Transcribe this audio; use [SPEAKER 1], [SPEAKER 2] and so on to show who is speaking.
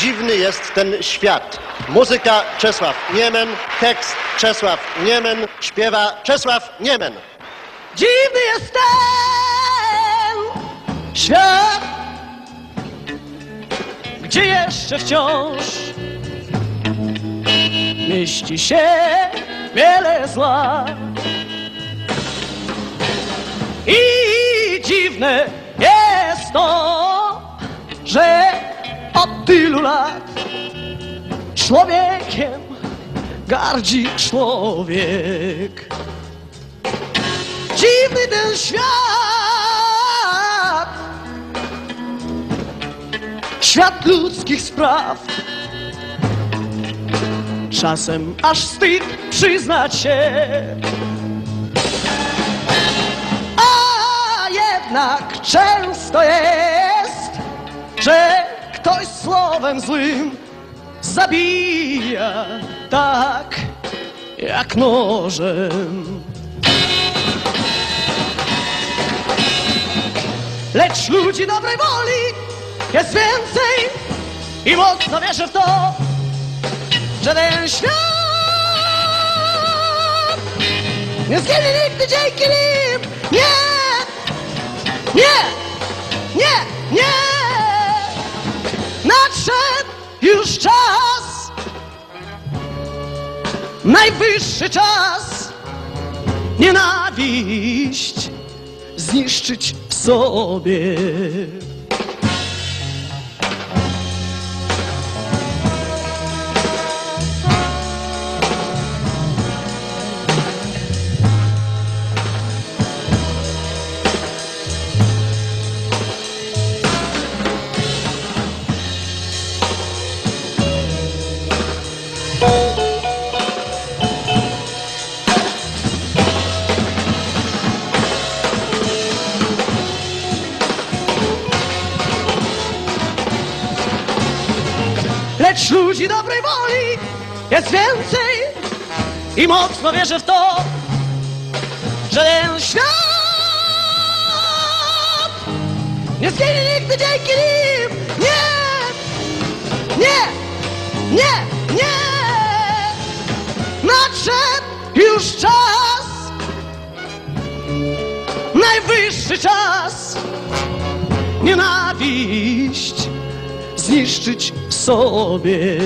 [SPEAKER 1] dziwny jest ten świat. Muzyka Czesław Niemen, tekst Czesław Niemen, śpiewa Czesław Niemen.
[SPEAKER 2] Dziwny jest ten świat, gdzie jeszcze wciąż mieści się wiele zła. I dziwne jest to, od tylu lat człowiekiem gardzi człowiek. Dziwny ten świat Świat ludzkich spraw. Czasem aż wstyd przyznać się. A jednak często jest ktoś słowem złym Zabija tak jak nożem Lecz ludzi dobrej woli jest więcej i mocno wierzę w to, że ten świat nie zginie nigdy dzięki nim. Nie, nie, nie, nie. Nadszedł już czas, najwyższy czas, nienawiść zniszczyć w sobie. Lecz ludzi dobrej woli jest więcej i mocno wierzę w to, że ten świat nie zginie nigdy dzięki nim. Nie, nie, nie, nie. Nadszedł już czas, najwyższy czas, nienawiść zniszczyć sobie.